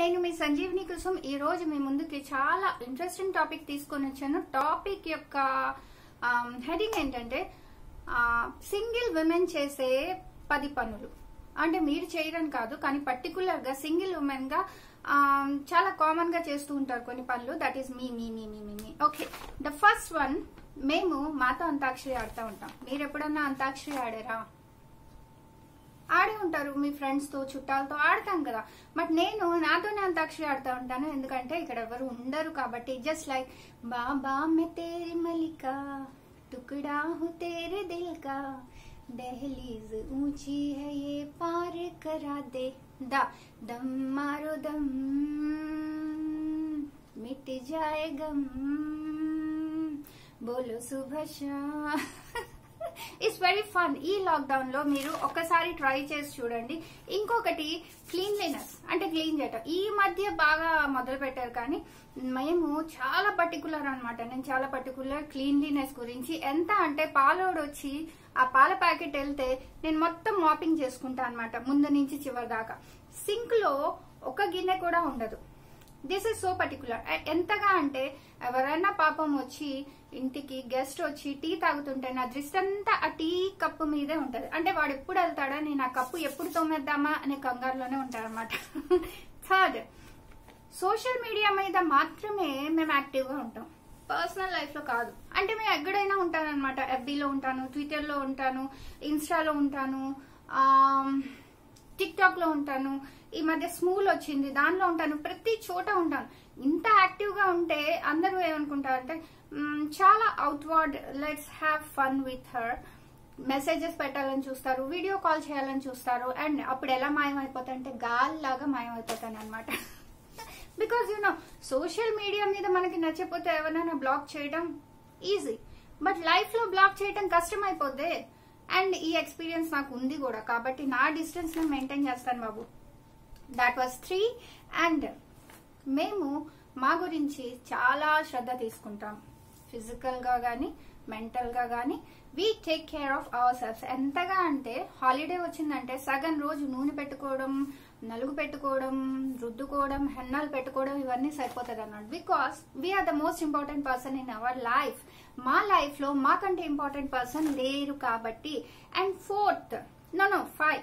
నేను మీ సంజీవిని కోసం ఈ రోజు మీ ముందుకి చాలా ఇంట్రెస్టింగ్ టాపిక్ తీసుకొని వచ్చాను. టాపిక్ యొక్క um, హెడింగ్ ఏంటంటే సింగిల్ విమెన్ చేసే పది పనులు. అంటే మీరు చేయరని కాదు కానీ పర్టికులర్గా సింగిల్ ఉమెన్గా చాలా కామన్గా చేస్తూ ఉంటారు కొన్ని పనులు. That is me me me me me me okay the first one మేము మాతో అంతాక్షరి ఆడుతూ ఉంటాం. మీరు ఎప్పుడన్నా అంతాక్షరి ఆడారా? ఆడి ఉంటారు మీ ఫ్రెండ్స్ తో చుట్టాలతో ఆడతాం కదా బట్ నేను నాతోనే అంతాక్షరి ఆడుతూ ఉంటాను ఎందుకంటే ఇక్కడ ఎవరు ఉండరు కాబట్టి జస్ట్ లైక్ బాబా మే తేరి మలికా టుకడా హు తేరే దిల్ కా దహలీజ్ ऊंची है ये पार करा दे दा दम मारो दम मिट जाए गम బోలో సుభాష ఇట్స్ వెరీ ఫన్ ఈ లాక్డౌన్లో మీరు ఒక్కసారి ట్రై చేసి చూడండి. ఇంకొకటి క్లీన్లీనెస్ అంటే క్లీన్ చేయటం. ఈ మధ్య బాగా మొదలు పెట్టారు కానీ మేము చాలా పర్టికులర్ అనమాట నేను చాలా పర్టికులర్ క్లీన్లీనెస్ గురించి ఎంత అంటే పాలోడు వచ్చి ఆ పాల ప్యాకెట్ వెళ్తే నేను మొత్తం మాపింగ్ చేసుకుంటా అనమాట ముందు నుంచి చివరి దాకా సింక్లో ఒక గిన్నె కూడా ఉండదు. దిస్ ఇస్ సో పర్టికులర్ ఎంతగా అంటే ఎవరైనా పాపం వచ్చి ఇంటికి గెస్ట్ వచ్చి టీ తాగుతుంటే నా దృష్టి అంతా ఆ టీ కప్పు మీదే ఉంటది. అంటే వాడు ఎప్పుడు వెళ్తాడా? నేను ఆ కప్పు ఎప్పుడు తోమేద్దామా అనే కంగారులోనే ఉంటారన్నమాట. థర్డ్ సోషల్ మీడియా మీద మాత్రమే మేము యాక్టివ్గా ఉంటాం. పర్సనల్ లైఫ్లో కాదు. అంటే మేము ఎక్కడైనా ఉంటాను అనమాట ఎఫ్బీలో ఉంటాను ట్విట్టర్లో ఉంటాను ఇన్స్టాలో ఉంటాను టిక్ టాక్లో ఉంటాను ఈ మధ్య స్మూల్ వచ్చింది దానిలో ఉంటాను ప్రతి చోట ఉంటాను. ఇంత యాక్టివ్గా ఉంటే అందరూ ఏమనుకుంటారంటే చాలా outward let's have fun with her messages పెట్టాలని చూస్తారు వీడియో కాల్ చేయాలని చూస్తారు అండ్ అప్పుడు ఎలా మాయమైపోతాయంటే గాల్లాగా మాయమైపోతాను అనమాట because you know social media మీద మనకి నచ్చకపోతే ఎవరైనా బ్లాక్ చేయడం ఈజీ బట్ లైఫ్లో బ్లాక్ చేయడం కష్టం అయిపోద్ది అండ్ ఈ ఎక్స్పీరియన్స్ నాకు ఉంది కూడా. కాబట్టి నా డిస్టెన్స్ నేను మెయింటైన్ చేస్తాను బాబు. దాట్ వాస్ త్రీ అండ్ మేము మా గురించి చాలా శ్రద్ధ తీసుకుంటాం. ఫిజికల్గా గానీ మెంటల్గా గానీ we take care of our self ఎంతగా అంటే హాలిడే వచ్చిందంటే సగం రోజు నూనె పెట్టుకోవడం నలుగు పెట్టుకోవడం రుద్దుకోవడం హెన్నాలు పెట్టుకోవడం ఇవన్నీ సరిపోతుంది అన్నమాట because we are the most important person in our life మా లైఫ్లో మాకంటే ఇంపార్టెంట్ పర్సన్ లేరు కాబట్టి. And fourth no no five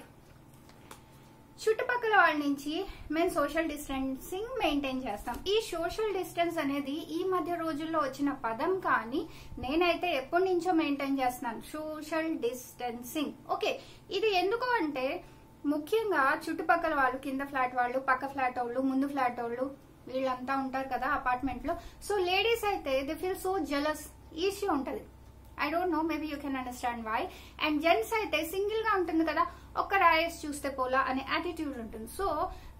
చుట్టుపక్కల వాళ్ళ నుంచి మేము సోషల్ డిస్టెన్సింగ్ మెయింటైన్ చేస్తాం. ఈ సోషల్ డిస్టెన్స్ అనేది ఈ మధ్య రోజుల్లో వచ్చిన పదం కానీ నేనైతే ఎప్పటి నుంచో మెయింటైన్ చేస్తున్నాను. సోషల్ డిస్టెన్సింగ్ ఓకే ఇది ఎందుకు అంటే ముఖ్యంగా చుట్టుపక్కల వాళ్ళు కింద ఫ్లాట్ వాళ్ళు పక్క ఫ్లాట్ వాళ్ళు ముందు ఫ్లాట్ వాళ్ళు వీళ్ళంతా ఉంటారు కదా అపార్ట్మెంట్లో సో లేడీస్ అయితే they feel so jealous easy ఉంటది. I don't know maybe you can understand why and gents అయితే సింగిల్గా ఉంటుంది కదా ఒక్క రాయస్ చూస్తే పోలా అనే యాటిట్యూడ్ ఉంటుంది. సో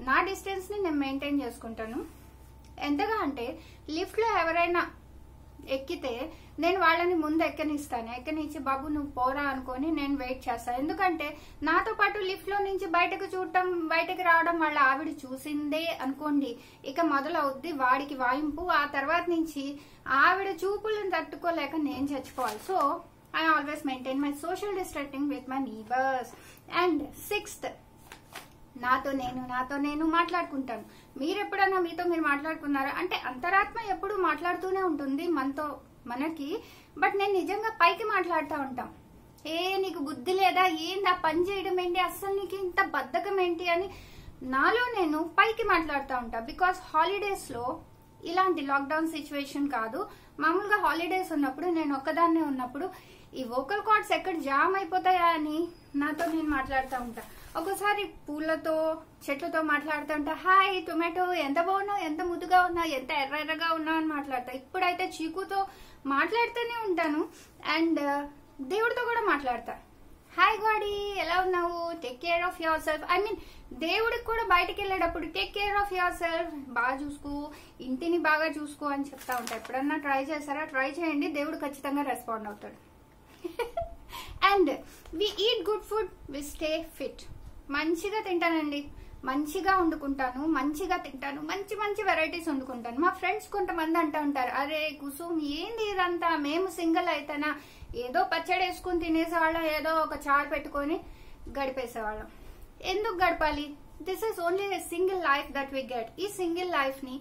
నా డిస్టెన్స్ని నేను మెయింటైన్ చేసుకుంటాను. ఎంతగా అంటే లిఫ్ట్లో ఎవరైనా ఎక్కితే నేను వాళ్ళని ముందు ఎక్కనిస్తాను. ఎక్కనిచ్చి బాబు నువ్వు పోరా అనుకొని నేను వెయిట్ చేస్తాను ఎందుకంటే నాతో పాటు లిఫ్ట్లో నుంచి బయటకు చూడటం బయటకు రావడం వాళ్ళ ఆవిడ చూసిందే అనుకోండి. ఇక మొదలవుద్ది వాడికి వాయింపు. ఆ తర్వాత నుంచి ఆవిడ చూపులను తట్టుకోలేక నేను చచ్చిపోవాలి. So I always maintain my social distracting with my neighbours and sixth నాతో నేను నాతో నేను మాట్లాడుకుంటాను. మీరు ఎప్పుడన్నా మీతో మీరు మాట్లాడుకున్నారా? అంటే అంతరాత్మ ఎప్పుడు మాట్లాడుతూనే ఉంటుంది మనతో మనకి. బట్ నేను నిజంగా పైకి మాట్లాడుతూ ఉంటాం. ఏ నీకు బుద్ధి లేదా? ఏంది ఆ పని చేయడం ఏంటి? అస్సలు నీకు ఇంత బద్ధకం ఏంటి అని నాలో నేను పైకి మాట్లాడుతూ ఉంటా. బికాస్ హాలిడేస్లో ఇలాంటి లాక్డౌన్ సిచ్యువేషన్ కాదు. మామూలుగా హాలిడేస్ ఉన్నప్పుడు నేను ఒక్కదాన్నే ఉన్నప్పుడు ఈ వోకల్ కార్డ్స్ ఎక్కడ జామ్ అయిపోతాయా అని నాతో నేను మాట్లాడుతూ ఉంటా. ఒక్కోసారి పూలతో చెట్లతో మాట్లాడుతూ హాయ్ టొమాటో ఎంత బాగున్నావు? ఎంత ముద్దుగా ఉన్నావు? ఎంత ఎర్ర ఎర్రగా ఉన్నావు? అని మాట్లాడతా. ఇప్పుడైతే చీకుతో మాట్లాడుతూనే ఉంటాను. అండ్ uh, దేవుడితో కూడా మాట్లాడతా. హాయ్ గాడి ఎలా ఉన్నావు? Take care of your self. I mean దేవుడికి కూడా బయటకు వెళ్ళేటప్పుడు take care of your self. బాగా చూసుకో ఇంటిని బాగా చూసుకో అని చెప్తా ఉంటా. ఎప్పుడన్నా ట్రై చేస్తారా ట్రై చేయండి. దేవుడు ఖచ్చితంగా రెస్పాండ్ అవుతాడు. And we eat good food we stay fit మంచిగా తింటానండి. మంచిగా వండుకుంటాను మంచిగా తింటాను మంచి మంచి వెరైటీస్ వండుకుంటాను. మా ఫ్రెండ్స్ కొంతమంది అంటూ ఉంటారు అరే కుసుమ్ ఏంది ఇదంతా? మేము సింగిల్ అయితేనా? ఏదో పచ్చడి వేసుకుని తినేసేవాళ్ళం ఏదో ఒక చాడు పెట్టుకొని గడిపేసేవాళ్ళం. ఎందుకు గడపాలి? This is only single life that we get ఈ సింగిల్ లైఫ్ని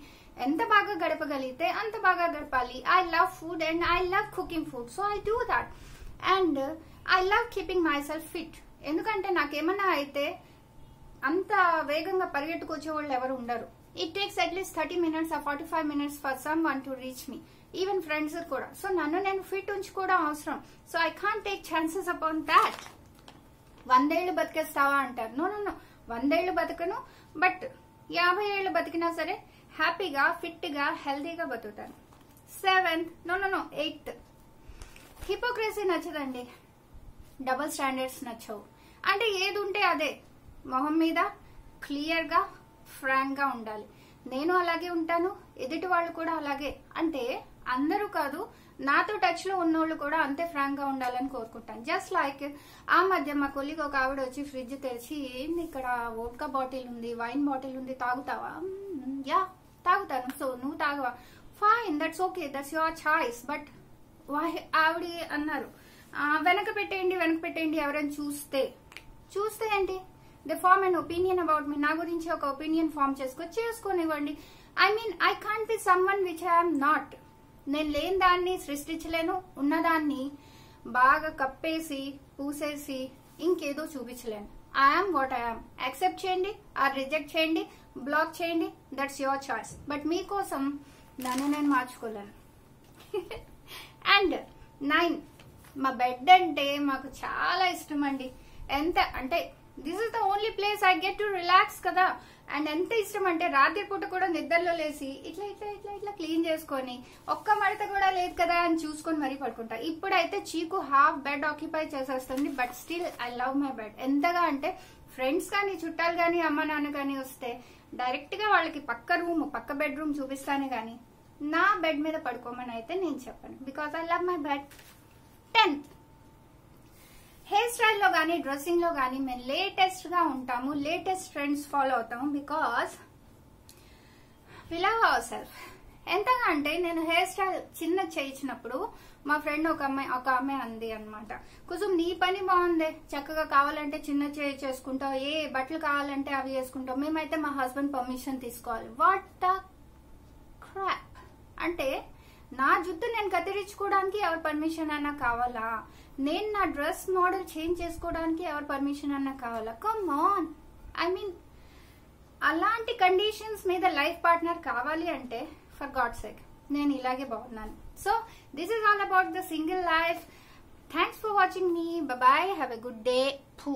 ఎంత బాగా గడపగలిగితే అంత బాగా గడపాలి. I love food and I love cooking food so I do that and I love keeping my self fit ఎందుకంటే నాకేమన్నా అయితే అంత వేగంగా పరిగెట్టుకొచ్చే వాళ్ళు ఎవరు ఉండరు. It takes at least thirty minutes ah forty five minutes for someone to reach me even friends కూడా. సో నన్ను నేను ఫిట్ ఉంచుకోవడం అవసరం. So I can't take chances upon that వందేళ్ళు బతికేస్తావా అంటారు. నో నో నో వందేళ్ళు బతకను బట్ యాభై ఏళ్ళు బతికినా సరే హ్యాపీగా ఫిట్గా హెల్దీగా బతుకుతాను. Seventh no no no eighth hypocrisy నచ్చదండి. డబుల్ స్టాండర్డ్స్ నచ్చవు. అంటే ఏది ఉంటే అదే. మొహం మీద క్లియర్గా ఫ్రాంక్గా ఉండాలి. నేను అలాగే ఉంటాను ఎదుటి వాళ్ళు కూడా అలాగే. అంటే అందరూ కాదు నాతో టచ్లో ఉన్నోళ్ళు కూడా అంతే ఫ్రాంక్గా ఉండాలని కోరుకుంటాను. జస్ట్ లైక్ ఆ మధ్య మా కొలికి ఒక ఆవిడ వచ్చి ఫ్రిడ్జ్ తెరిచి ఏంది ఇక్కడ వోడ్కా బాటిల్ ఉంది వైన్ బాటిల్ ఉంది తాగుతావా? యా తాగుతాను. సో నువ్వు తాగవా? Fine that's okay that's your choice. But ఆవిడ అన్నారు వెనక పెట్టేయండి వెనక పెట్టేయండి ఎవరైనా చూస్తే. చూస్తే ఏంటి? The form and opinion about me నా గురించి ఒక ఒపీనియన్ ఫార్మ్ చేసుకో చేసుకోనివ్వండి. I mean I can't be someone which I'm not నేను లేని దాన్ని సృష్టించలేను. ఉన్నదాన్ని బాగా కప్పేసి పూసేసి ఇంకేదో చూపించలేను. ఐఎమ్ వాట్ ఐఎమ్ యాక్సెప్ట్ చేయండి ఆర్ రిజెక్ట్ చేయండి బ్లాక్ చేయండి దట్స్ యువర్ చాయిస్ బట్ మీకోసం నన్ను నేను మార్చుకోలేను. అండ్ నైన్ మా బెడ్ అంటే మాకు చాలా ఇష్టం అండి ఎంత అంటే this is the only place I get to relax కదా. అండ్ ఎంత ఇష్టం అంటే రాత్రి పూట కూడా నిద్రలో లేసి ఇట్లా ఇట్లా ఇట్లా ఇట్లా క్లీన్ చేసుకొని ఒక్క మడత కూడా లేదు కదా అని చూసుకొని మరీ పడుకుంటా. ఇప్పుడైతే చీకు హాఫ్ బెడ్ ఆక్యుపై చేసేస్తుంది but still I love my bed ఎంతగా అంటే ఫ్రెండ్స్ కానీ చుట్టాలు కానీ అమ్మ నాన్న కానీ వస్తే డైరెక్ట్గా వాళ్ళకి పక్క రూమ్ పక్క బెడ్రూమ్ చూపిస్తానే కానీ నా బెడ్ మీద పడుకోమని అయితే నేను చెప్పాను. Because I love my bed tenth. Hair స్టైల్లో కానీ డ్రెస్సింగ్లో కానీ మేము లేటెస్ట్గా ఉంటాము. లేటెస్ట్ ట్రెండ్స్ ఫాలో అవుతాము because we love our self ఎంతగా అంటే నేను హెయిర్ స్టైల్ చిన్న చేయించినప్పుడు మా ఫ్రెండ్ ఒక అమ్మాయి ఒక అమ్మాయి అంది అనమాట కొంచెం నీ పని బాగుంది. చక్కగా కావాలంటే చిన్న చేయి చేసుకుంటావు. ఏ బట్టలు కావాలంటే అవి వేసుకుంటావు. మేమైతే మా హస్బెండ్ పర్మిషన్ తీసుకోవాలి. వాట్ ద క్రాప్ అంటే నా జుట్టు నేను కత్తిరించుకోవడానికి ఎవరి పర్మిషన్ అన్నా కావాలా? నేను నా డ్రెస్ మోడల్ చేంజ్ చేసుకోవడానికి ఎవరి పర్మిషన్ అన్నా కావాలా? కమ్ ఆన్ ఐ మీన్ అలాంటి కండిషన్స్ మీద లైఫ్ పార్ట్నర్ కావాలి అంటే ఫర్ గాడ్ సెక్ నేను ఇలాగే బాగున్నాను. So this is all about the single life thanks for watching me bye have a good day ఫూ